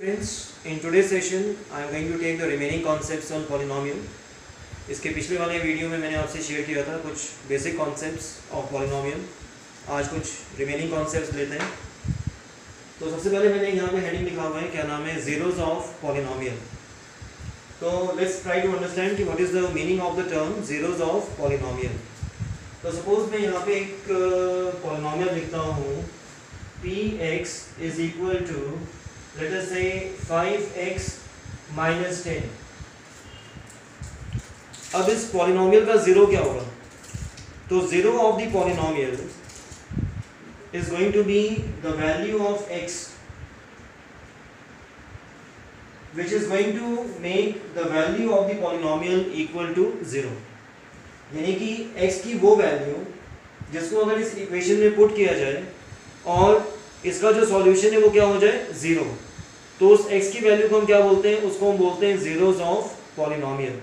Friends, in today's session I am going to take the remaining concepts on polynomial. इसके पिछले वाले video में मैंने आपसे शेयर किया था कुछ बेसिक कॉन्सेप्ट्स ऑफ़ पॉलिनोमियल आज कुछ रिमेनिंग कॉन्सेप्ट्स लेते हैं। तो सबसे पहले मैंने यहाँ पे हेडिंग लिखा हुआ है क्या नाम है? जीरोज ऑफ़ पॉलिनोमियल तो लेट्स ट्राई टू अंडरस्टैंड कि what is the meaning of the term zeros of polynomial तो सपोज़ मैं यहाँ पे एक पॉलिनोमियल लिखता हूँ। P x is equal to let us say 5x minus 10 अब इस पॉलिनोमियल का ज़ीरो क्या होगा? तो zero of the polynomial is going to be the value of x, which is going to make the value of the polynomial equal to zero. यानी कि x की वो वैल्यू जिसको अगर इस इक्वेशन में पुट किया जाए और इसका जो सॉल्यूशन है वो क्या हो जाए? ज़ीरो तो उस एक्स की वैल्यू को हम क्या बोलते हैं? उसको हम बोलते हैं जीरोज ऑफ़ पॉलिनोमियल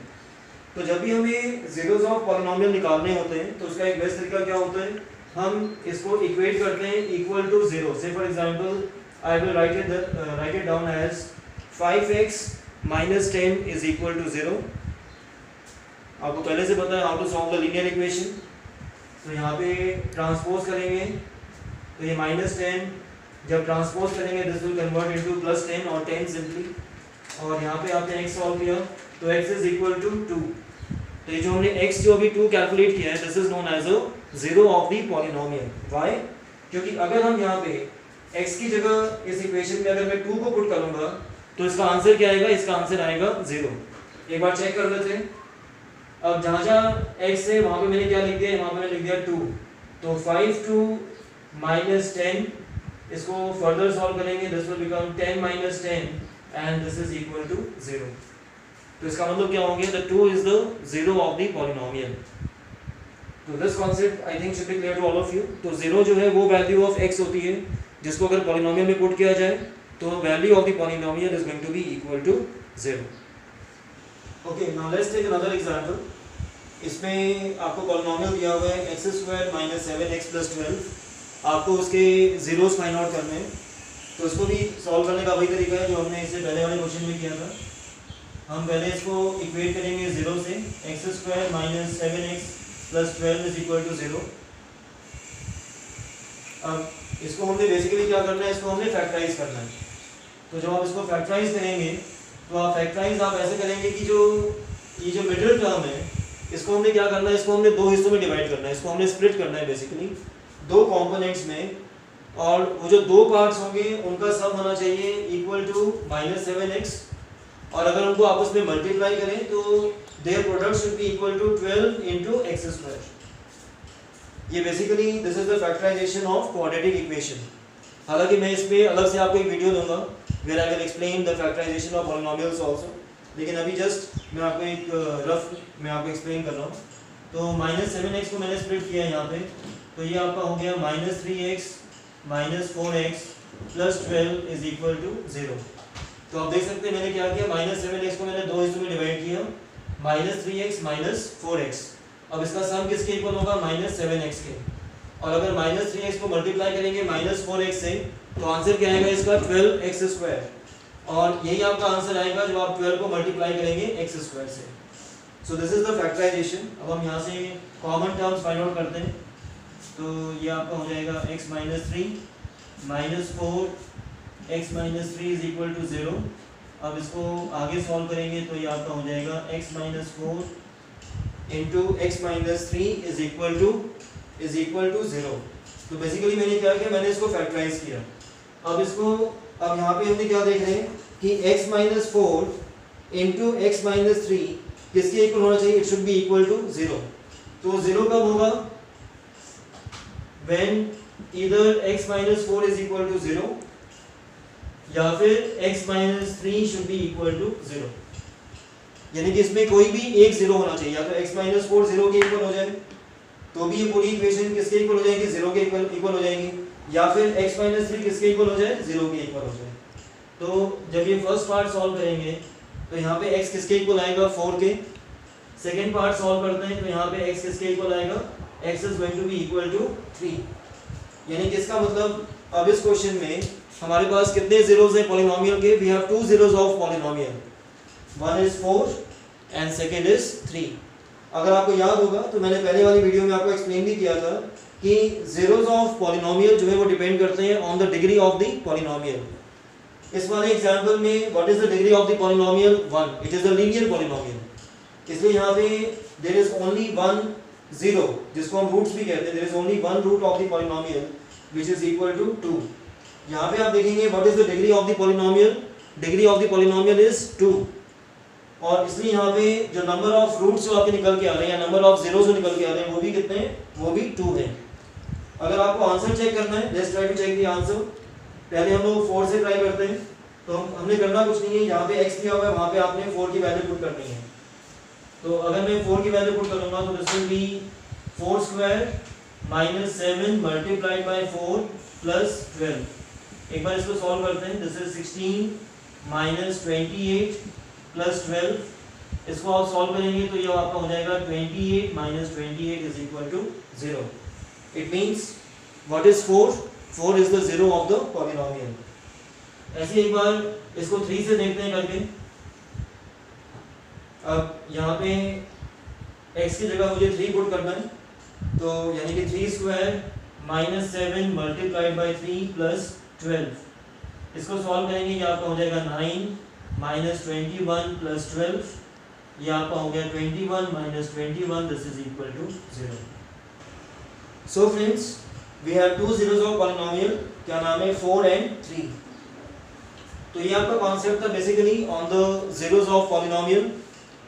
तो जब भी हमें जीरोज ऑफ़ पॉलिनोमियल निकालने होते हैं तो उसका एक बेस्ट तरीका क्या होता है? हम इसको इक्वेट करते हैं इक्वल टू ज़ीरो से for example I will write it write it down as 5x minus ten is equal to zero आपको पहले से पता है how to solve the linear equation तो यहाँ पे ट्रांसपोज करेंगे. तो ये माइनस टेन जब ट्रांसपोज करेंगे this will convert into plus ten और टेन सिंपली और यहाँ पे आपने x सॉल्व किया तो x is equal to two तो ये जो हमने x जो अभी टू कैलकुलेट किया है this is known as a zero of the polynomial why क्योंकि अगर हम यहाँ पे x की जगह इस इक्वेशन में अगर मैं टू को पुट करूँगा तो इसका आंसर क्या आएगा? इसका आंसर आएगा ज़ीरो एक बार चेक कर लेते हैं। अब जहाँ जहाँ x है, वहाँ पे मैंने क्या लिख दिया वहाँ पे मैंने लिख दिया टू तो फाइव टू माइनस टेन इसको फर्दर सॉल्व करेंगे this will become 10 minus 10 and this is equal to 0 तो इसका मतलब क्या हो गया the 2 is the zero of the polynomial तो this concept I think should be clear to all of you तो ज़ीरो जो है, वो वैल्यू ऑफ़ x होती है, जिसको अगर पॉलिनोमियल में पुट किया जाए तो value of the polynomial is going to be equal to 0 okay now let's take another example इसमें आपको पॉलिनोमियल दिया हुआ है, x square minus seven x plus twelve आपको उसके जीरोस फाइंड आउट करने हैं। तो इसको भी सॉल्व करने का वही तरीका है जो हमने इससे पहले वाले क्वेश्चन में किया था। हम पहले इसको इक्वेट करेंगे ज़ीरो से। X square minus seven x plus twelve is equal to zero अब इसको हमने बेसिकली क्या करना है? इसको हमने फैक्टराइज करना है। तो जब आप इसको फैक्टराइज करेंगे तो आप फैक्टराइज आप ऐसे करेंगे कि जो, ये जो मिडिल टर्म है, इसको हमने क्या करना है? इसको हमने दो हिस्सों में डिवाइड करना है। इसको हमने स्प्लिट करना है बेसिकली दो कंपोनेंट्स में और वो जो दो पार्ट्स होंगे उनका सम होना चाहिए equal to minus seven x और अगर उनको आपस में मल्टीप्लाई करें तो their product should be equal to twelve into x square ये basically this is the factorization of quadratic equation हालाँकि मैं इस पर अलग से आपको एक वीडियो दूँगा where I will explain the factorization of polynomials also लेकिन अभी जस्ट मैं आपको एक रफ uh, मैं आपको एक्सप्लेन कर रहा हूँ। तो माइनस सेवन एक्स को मैंने स्प्लिट किया है यहाँ पे। तो ये आपका हो गया minus three x minus four x plus twelve is equal to zero तो आप देख सकते हैं मैंने क्या किया? माइनस सेवन एक्स को मैंने दो हिस्सों में डिवाइड किया। Minus three x minus four x अब इसका सम किसके इक्वल होगा? माइनस सेवन एक्स के। और अगर माइनस थ्री एक्स को मल्टीप्लाई करेंगे माइनस फोर एक्स से तो आंसर क्या आएगा इसका? ट्वेल्व एक्स स्क्वायर और यही आपका आंसर आएगा जब आप ट्वेल्व को मल्टीप्लाई करेंगे एक्स स्क्वायर से। So this is the factorization अब हम यहाँ से कॉमन टर्म्स फाइंड आउट करते हैं। तो ये आपका हो जाएगा x minus three minus four x minus three is equal to zero अब इसको आगे सॉल्व करेंगे तो ये आपका हो जाएगा x minus four into x minus three is equal to is equal to zero तो बेसिकली मैंने क्या किया? मैंने इसको फैक्टराइज किया। अब इसको, अब यहाँ पे हमने क्या देख रहे हैं कि x minus four into x minus three किसके इक्वल होना चाहिए? It should be equal to zero तो ज़ीरो कब होगा? When either x minus 4 is equal to 0 या फिर x minus 3 should be equal to 0 यानी कि इसमें कोई भी एक ज़ीरो होना चाहिए। या तो x minus 4 ज़ीरो के इक्वल हो जाए तो भी ये पूरी इक्वेशन किसके इक्वल हो जाएगी? ज़ीरो के इक्वल इक्वल हो जाएगी। या फिर x minus 3 किसके इक्वल हो जाए? ज़ीरो के इक्वल हो जाए। तो जब ये फ़र्स्ट पार्ट सॉल्व करेंगे तो यहाँ पे x किसके इक्वल आएगा? 4 के। सेकेंड पार्ट सॉल्व करते हैं तो यहाँ पे x किसके इक्वल आएगा? X is going to be equal to 3 यानी कि इसका मतलब? अब इस क्वेश्चन में हमारे पास कितने जीरोस हैं पॉलिनोमियल के? We have two zeros of polynomial one is four and second is three अगर आपको याद होगा तो मैंने पहले वाली वीडियो में आपको एक्सप्लेन भी किया था कि जीरोस ऑफ़ पॉलिनोमियल जो है वो डिपेंड करते हैं on the degree of the polynomial इस वाले एग्जांपल में what is the degree of the polynomial one it is a linear polynomial इसलिए यहाँ पे there is only one zero जिसको हम रूट्स भी कहते हैं there is only one root of the polynomial which is equal to two यहाँ पे आप देखेंगे what is the degree of the polynomial degree of the polynomial is two और इसलिए यहाँ पे जो नंबर ऑफ़ रूट्स जो आपके निकल के आ रहे हैं, या नंबर ऑफ़ ज़ीरो जो निकल के आ रहे हैं, वो भी कितने हैं? वो भी टू हैं. अगर आपको आंसर चेक करना है let's try to check the answer पहले हम लोग फोर से ट्राई करते हैं. तो हम, हमने करना कुछ नहीं है, यहाँ पे एक्स दिया हुआ है, वहाँ पे आपने फोर की वैल्यू पुट करनी है. तो अगर मैं फोर की वैल्यू पुट करूँगा तो this will be four square minus seven multiplied by four plus twelve एक बार इसको सॉल्व करते हैं। This is sixteen minus twenty eight plus twelve इसको आप सॉल्व करेंगे तो ये आपका हो जाएगा twenty eight minus twenty eight is equal to zero it means what is four four is the zero of the polynomial ऐसे एक बार इसको थ्री से देखते हैं करके। अब यहाँ पे x की जगह मुझे थ्री पुट करना है। तो यानी कि three square minus seven multiplied by three plus twelve इसको सॉल्व करेंगे, ये आपका हो जाएगा nine minus twenty one plus twelve ये आपका हो गया twenty one minus twenty one this is equal to zero so friends we have two zeros of polynomial क्या नाम है? फोर एंड थ्री तो ये आपका कॉन्सेप्ट था basically on the zeros of polynomial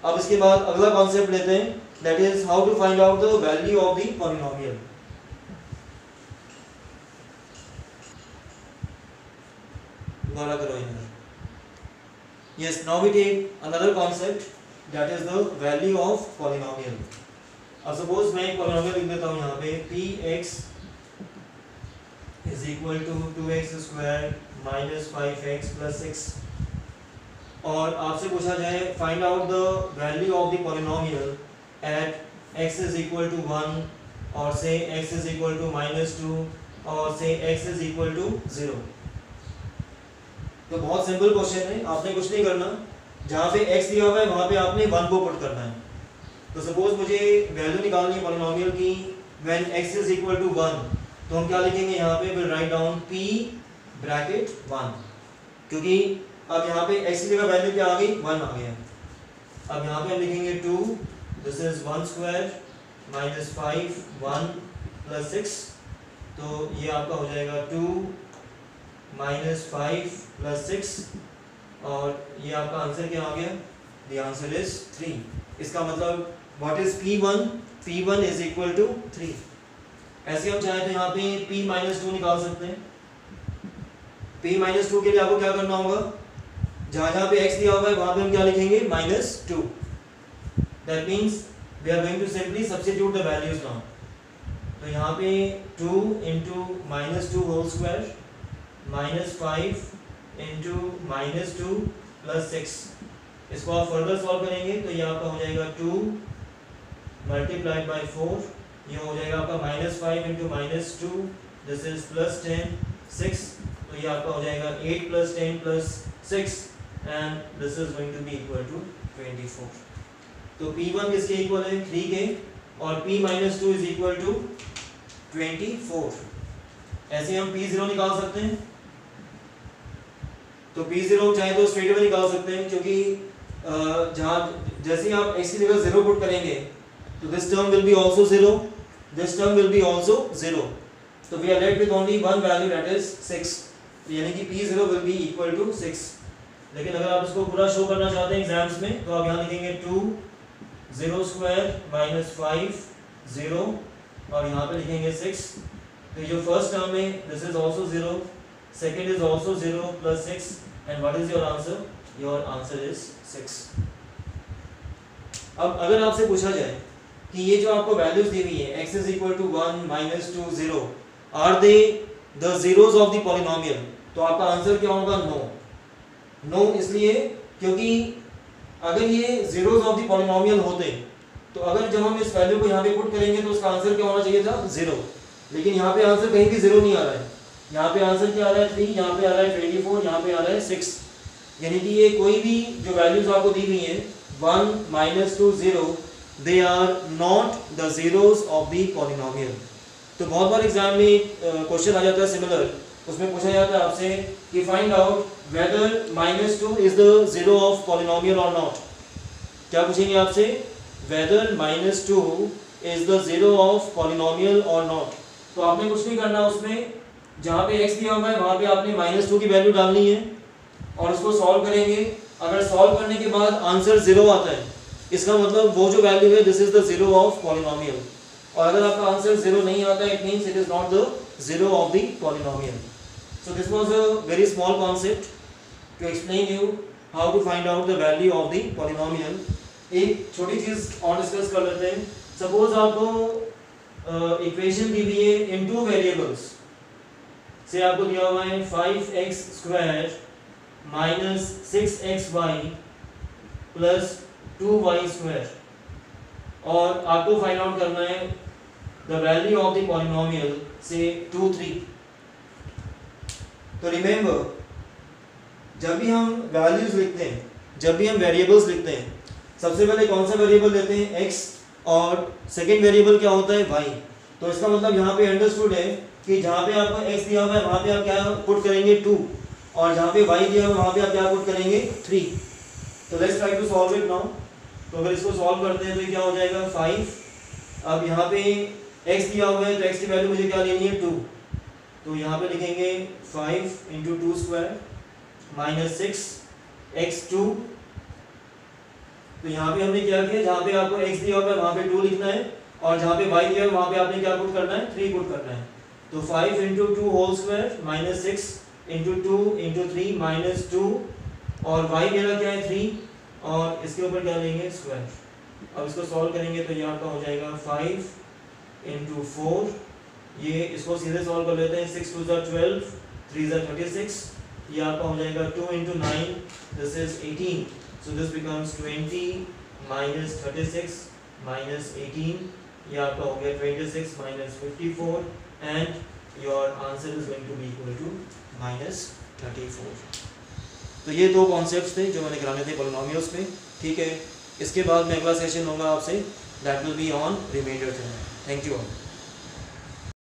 अब इसके बाद अगला कॉन्सेप्ट लेते हैं that is how to find out the value of the polynomial दोबारा करो इधर yes, now we take another concept, that is the value of polynomial. अब सपोज़ मैं एक पॉलिनोमियल लिख देता हूँ यहाँ पे p x is equal to two x square minus five और आपसे पूछा जाए find out the value of the at x is equal to one और say x is equal to minus two और say x is equal to zero तो बहुत simple question है, आपने कुछ नहीं करना। जहाँ पे x दिया हुआ है, वहाँ पे आपने वन को पुट करना है। तो सपोज़ मुझे वैल्यू निकालनी है पॉलिनोमियल की when x is equal to one तो हम क्या लिखेंगे यहाँ पे? Will write down p bracket one क्योंकि अब यहाँ पे x की जगह वैल्यू क्या आ गई? वन आ गया अब यहाँ पे हम लिखेंगे two this is one square minus five one plus six तो ये आपका हो जाएगा two minus five plus six और ये आपका आंसर क्या आ गया? द आंसर इज़ थ्री इसका मतलब what is p one p one is equal to three ऐसे हम चाहें तो यहाँ पे p माइनस टू निकाल सकते हैं। P माइनस टू के लिए आपको क्या करना होगा? जहाँ जहाँ पे x दिया होगा, वहाँ पे हम क्या लिखेंगे? Minus two. That means we are going to simply substitute the values now तो यहाँ पे two into minus two whole square minus five into minus two plus six इसको आप फर्दर सॉल्व करेंगे तो ये आपका हो जाएगा टू मल्टीप्लाइड बाई फोर ये हो जाएगा आपका minus five into minus two this is plus ten six तो ये आपका हो जाएगा eight plus ten plus six to be equal to twenty four तो पी वन किसके इक्वल है? थ्री के. और p minus two is equal to twenty four ऐसे हम पी ज़ीरो निकाल सकते हैं। तो पी ज़ीरो चाहे तो स्ट्रेट में निकाल सकते हैं, क्योंकि जहाँ, जैसे आप की जगह ज़ीरो पुट करेंगे तो this term will be also zero term will be also zero तो we are left with only one value that is six यानी कि p zero will be equal to six लेकिन अगर आप इसको पूरा शो करना चाहते हैं एग्ज़ाम्स में तो आप यहाँ लिखेंगे two zero square minus five zero और यहाँ पे लिखेंगे सिक्स तो जो फ़र्स्ट टर्म है this is also zero second is also zero plus six and what is your answer your answer is six अब अगर आपसे पूछा जाए कि ये जो आपको वैल्यूज़ दी हुई है x is equal to one minus two zero are they the zeros of the polynomial तो आपका आंसर क्या होगा? नो नो इसलिए क्योंकि अगर ये जीरोज ऑफ़ द पॉलिनोमियल होते तो अगर जब हम इस वैल्यू को यहाँ पे पुट करेंगे तो उसका आंसर क्या होना चाहिए था? ज़ीरो लेकिन यहाँ पे आंसर कहीं भी ज़ीरो नहीं आ रहा है। यहाँ पे आंसर क्या आ रहा है? थ्री यहाँ पे आ रहा है ट्वेंटी फोर यहाँ पे आ रहा है सिक्स यानी कि ये कोई भी जो वैल्यूज़ आपको दी गई हैं one minus two zero they are not the zeros of the polynomial तो बहुत बार एग्ज़ाम में क्वेश्चन आ जाता है सिमिलर उसमें पूछा जाता है आपसे कि find out whether minus two is the zero of polynomial और नॉट क्या पूछेंगे आपसे? Whether minus two is the zero of polynomial और नॉट तो आपने कुछ नहीं करना उसमें। जहाँ पे x दिया हुआ है, वहाँ पे आपने माइनस टू की वैल्यू डालनी है और उसको सॉल्व करेंगे। अगर सॉल्व करने के बाद आंसर ज़ीरो आता है, इसका मतलब वो जो वैल्यू है this is the zero of polynomial और अगर आपका आंसर ज़ीरो नहीं आता it means it is not the zero of the polynomial so this was a very small concept to explain you how to find out the value of the polynomial एक छोटी चीज़ और discuss कर लेते हैं। Suppose आपको equation दी हुई है इन two variables से आपको दिया हुआ है five x square minus six x y plus two y square और आपको फाइंड आउट करना है the value of the polynomial say two three तो रिमेंबर जब भी हम वैल्यूज़ लिखते हैं, जब भी हम वेरिएबल्स लिखते हैं, सबसे पहले कौन सा वेरिएबल लेते हैं? एक्स और सेकेंड वेरिएबल क्या होता है? वाई तो इसका मतलब यहाँ पे अंडरस्टूड है कि जहाँ पे आपको एक्स दिया हुआ है, वहाँ पे आप क्या पुट करेंगे? टू और जहाँ पे वाई दिया हुआ है, वहाँ पे आप क्या पुट करेंगे? थ्री तो let's try to solve it now तो अगर इसको सॉल्व करते हैं तो क्या हो जाएगा? फाइव अब यहाँ पे एक्स दिया हुआ है तो एक्स की वैल्यू मुझे क्या लेनी है? टू तो यहाँ पे लिखेंगे five into two square minus six, x two. तो यहाँ पे हमने क्या किया, जहाँ पे आपको x दिया हुआ है, वहाँ पे टू लिखना है। और जहाँ पे y दिया है, वहाँ पे आपने क्या पुट करना है, थ्री पुट करना है। तो five into two whole square minus six into two into three minus two. और y मेरा क्या है, थ्री। और इसके ऊपर क्या लेंगे, स्क्वायर। अब इसको सॉल्व करेंगे तो ये आपका हो जाएगा फाइव इंटू फोर। ये इसको सीधे सॉल्व कर लेते हैं, सिक्स टू ज़ा ट्वेल्व, थ्री ज़ा थर्टी सिक्स। ये आपका हो जाएगा two into nine this is eighteen So this becomes 20 minus 36 minus 18. ये आपका हो गया 26 minus 54 and your answer is going to be equal to minus 34. तो ये दो कॉन्सेप्ट्स थे जो मैंने कराने थे पोलिनोमियल्स पे ठीक है इसके बाद मैं अगला सेशन लूँगा आपसे that will be on reminder thank you all